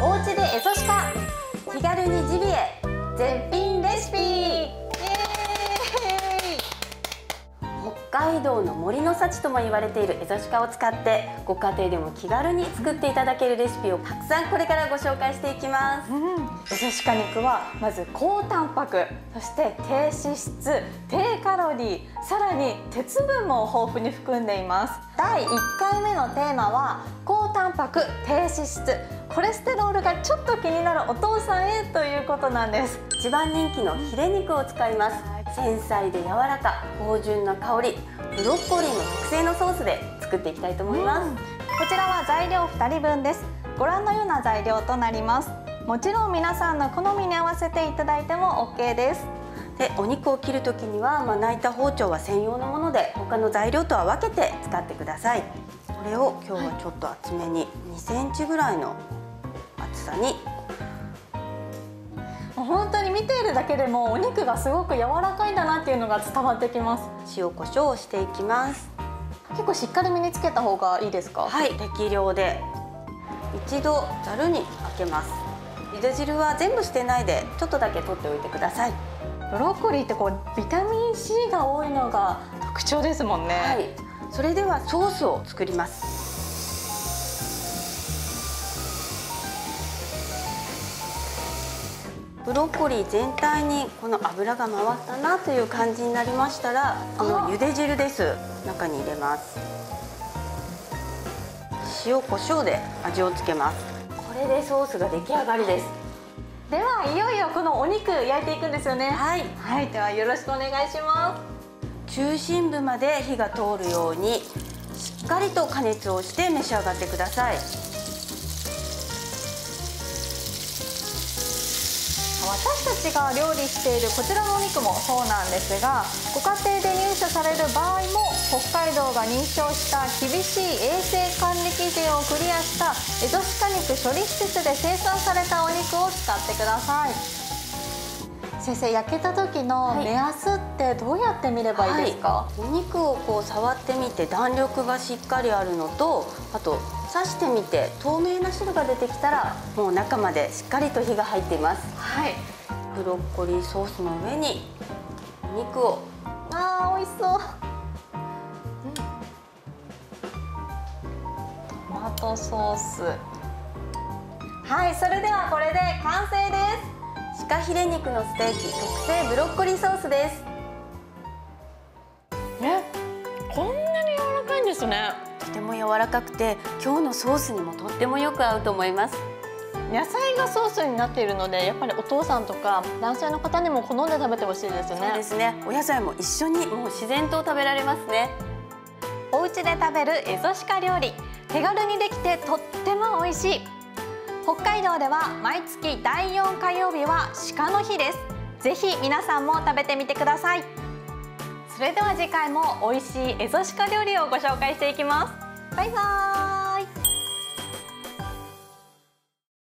おうちでエゾシカ。気軽にジビエ。絶品レシピ。北海道の森の幸とも言われているエゾシカを使ってご家庭でも気軽に作っていただけるレシピをたくさんこれからご紹介していきます、うん、エゾシカ肉はまず高タンパクそして低脂質低カロリーさらに鉄分も豊富に含んでいます。第1回目のテーマは高タンパク低脂質コレステロールがちょっと気になるお父さんへということなんです。一番人気のヒレ肉を使います。繊細で柔らか芳醇な香りブロッコリーの特製のソースで作っていきたいと思います、うん、こちらは材料2人分です。ご覧のような材料となります。もちろん皆さんの好みに合わせていただいても OK です。でお肉を切る時にはまな板包丁は専用のもので他の材料とは分けて使ってください。これを今日はちょっと厚めに2センチぐらいの厚さに。本当に見ているだけでもお肉がすごく柔らかいんだなっていうのが伝わってきます。塩コショウをしていきます。結構しっかりめにつけた方がいいですか？はい適量で。一度ざるにあけます。茹で汁は全部捨てないでちょっとだけ取っておいてください。ブロッコリーってこうビタミン C が多いのが特徴ですもんね。はい。それではソースを作りますブロッコリー全体にこの油が回ったなという感じになりましたらこの茹で汁です。中に入れます。塩コショウで味をつけます。これでソースが出来上がりです。ではいよいよこのお肉焼いていくんですよね。はい、はい、ではよろしくお願いします。中心部まで火が通るようにしっかりと加熱をして召し上がってください私たちが料理しているこちらのお肉もそうなんですがご家庭で入手される場合も北海道が認証した厳しい衛生管理基準をクリアしたエゾシカ肉処理施設で生産されたお肉を使ってください。先生焼けた時の目安ってどうやって見ればいいですか、はいはい、お肉をこう触ってみて弾力がしっかりあるのとあと刺してみて透明な汁が出てきたらもう中までしっかりと火が入っています。はい。ブロッコリーソースの上にお肉を。あー美味しそう、トマトソース。はいそれではこれで完成です。鹿ヒレ肉のステーキ特製ブロッコリーソースです。えこんなに柔らかいんですね。とても柔らかくて今日のソースにもとってもよく合うと思います。野菜がソースになっているのでやっぱりお父さんとか男性の方にも好んで食べてほしいですね。そうですね。お野菜も一緒に。もう自然と食べられますね。お家で食べるエゾシカ料理。手軽にできてとっても美味しい。北海道では毎月第4火曜日は鹿の日です。ぜひ皆さんも食べてみてください。それでは次回も美味しいエゾシカ料理をご紹介していきますバイバーイ。